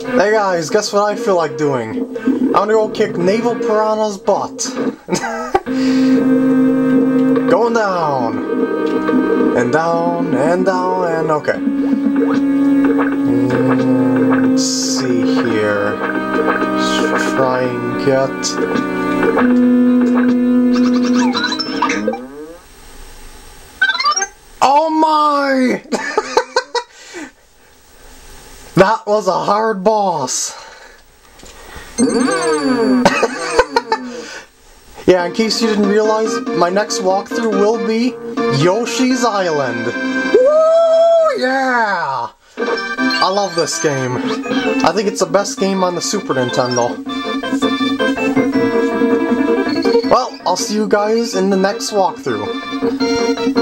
Hey guys, guess what I feel like doing? I'm gonna go kick Naval Piranha's butt. Going down. And down, and down, and okay. Mm, let's see here. Let's try and get... Oh my! that was a hard boss. yeah, in case you didn't realize, my next walkthrough will be Yoshi's Island. Woo! Yeah! I love this game. I think it's the best game on the Super Nintendo. Well, I'll see you guys in the next walkthrough.